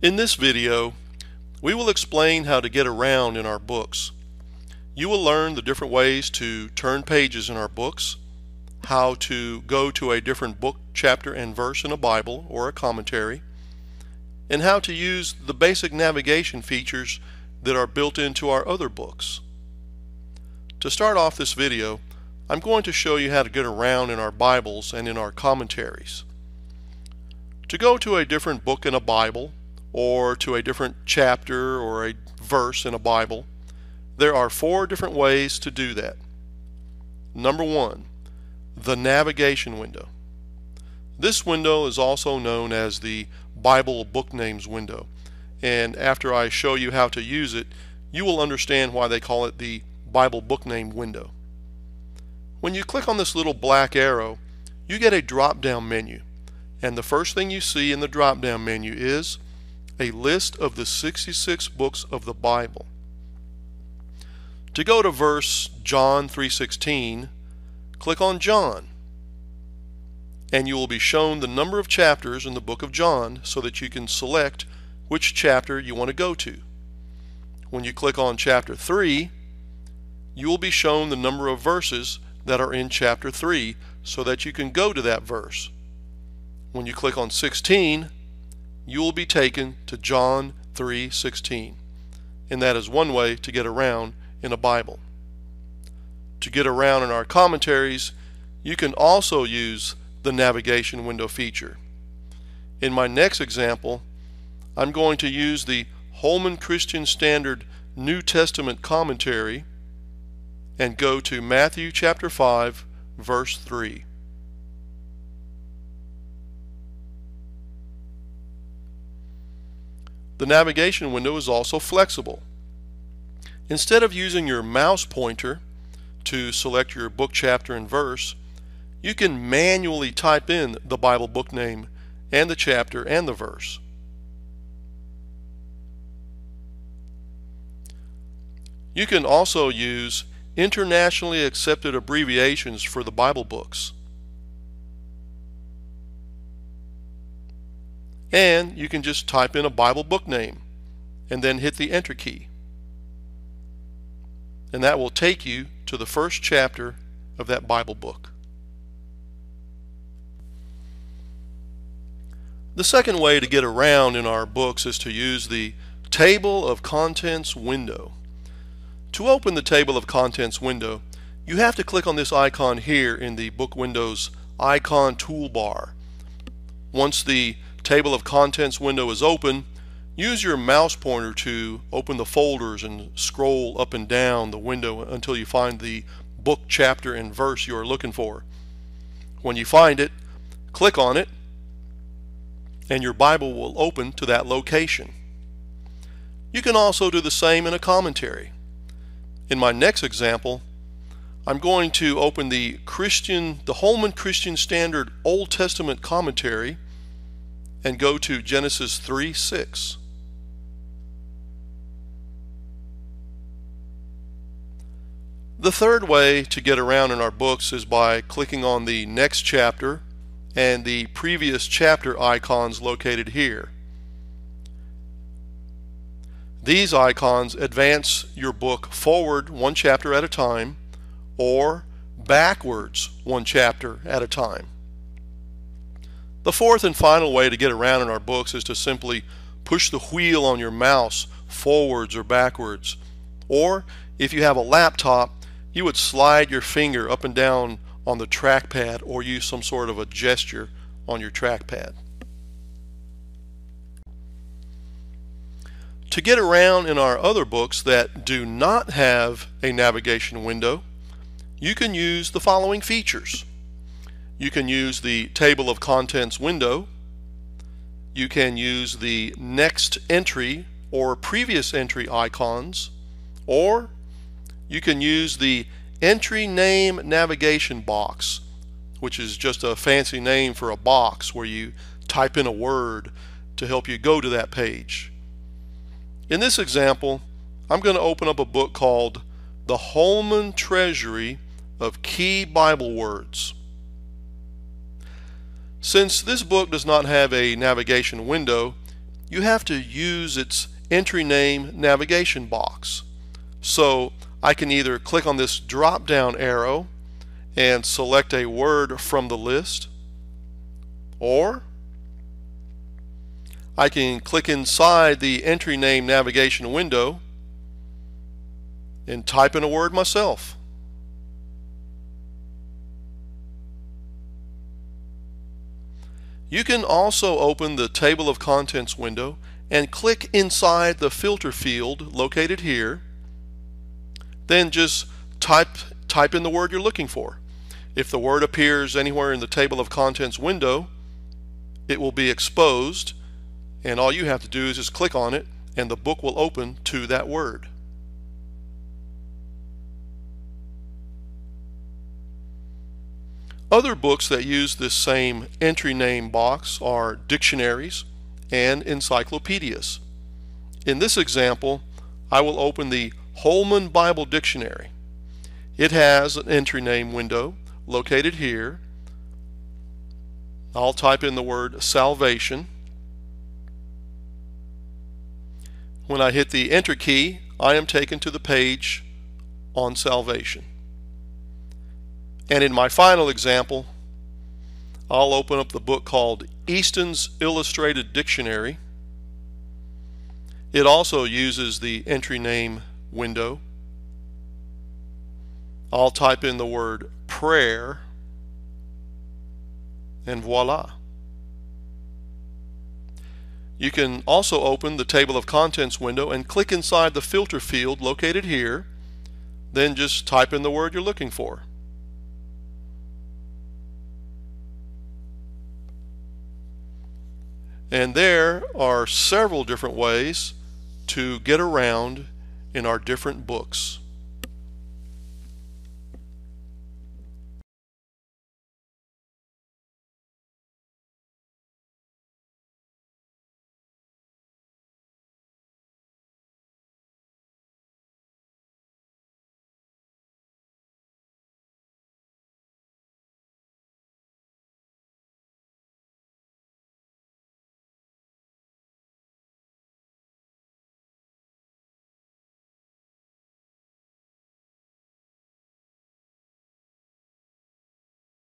In this video, we will explain how to get around in our books. You will learn the different ways to turn pages in our books, how to go to a different book, chapter, and verse in a Bible or a commentary, and how to use the basic navigation features that are built into our other books. To start off this video, I'm going to show you how to get around in our Bibles and in our commentaries. To go to a different book in a Bible, or to a different chapter or a verse in a Bible, there are four different ways to do that. Number one, the navigation window. This window is also known as the Bible book names window. And after I show you how to use it, you will understand why they call it the Bible book name window. When you click on this little black arrow, you get a drop down menu. And the first thing you see in the drop down menu is a list of the 66 books of the Bible. To go to verse John 3:16, click on John. And you will be shown the number of chapters in the book of John so that you can select which chapter you want to go to. When you click on chapter 3, you will be shown the number of verses that are in chapter 3 so that you can go to that verse. When you click on 16, you will be taken to John 3:16. And that is one way to get around in a Bible. To get around in our commentaries, you can also use the navigation window feature. In my next example, I'm going to use the Holman Christian Standard New Testament commentary and go to Matthew chapter 5 verse 3. The navigation window is also flexible. Instead of using your mouse pointer to select your book chapter and verse, you can manually type in the Bible book name and the chapter and the verse. You can also use internationally accepted abbreviations for the Bible books. And you can just type in a Bible book name and then hit the enter key. And that will take you to the first chapter of that Bible book. The second way to get around in our books is to use the Table of Contents window. To open the Table of Contents window, you have to click on this icon here in the Book Windows icon toolbar. Once the table of contents window is open, use your mouse pointer to open the folders and scroll up and down the window until you find the book, chapter, and verse you are looking for. When you find it, click on it, and your Bible will open to that location. You can also do the same in a commentary. In my next example, I'm going to open the Christian, the Holman Christian Standard Old Testament commentary and go to Genesis 3 6. The third way to get around in our books is by clicking on the next chapter and the previous chapter icons located here. These icons advance your book forward one chapter at a time or backwards one chapter at a time. The fourth and final way to get around in our books is to simply push the wheel on your mouse forwards or backwards. Or if you have a laptop, you would slide your finger up and down on the trackpad or use some sort of a gesture on your trackpad. To get around in our other books that do not have a navigation window, you can use the following features. You can use the table of contents window. You can use the next entry or previous entry icons, or you can use the entry name navigation box, which is just a fancy name for a box where you type in a word to help you go to that page. In this example, I'm going to open up a book called The Holman Treasury of Key Bible Words. Since this book does not have a navigation window, you have to use its entry name navigation box. So I can either click on this drop down arrow and select a word from the list or I can click inside the entry name navigation window and type in a word myself. You can also open the table of contents window and click inside the filter field located here. Then just type, type in the word you're looking for. If the word appears anywhere in the table of contents window, it will be exposed and all you have to do is just click on it and the book will open to that word. Other books that use this same entry name box are dictionaries and encyclopedias. In this example, I will open the Holman Bible Dictionary. It has an entry name window located here. I'll type in the word salvation. When I hit the enter key, I am taken to the page on salvation. And in my final example, I'll open up the book called Easton's Illustrated Dictionary. It also uses the entry name window. I'll type in the word prayer and voila. You can also open the table of contents window and click inside the filter field located here then just type in the word you're looking for. And there are several different ways to get around in our different books.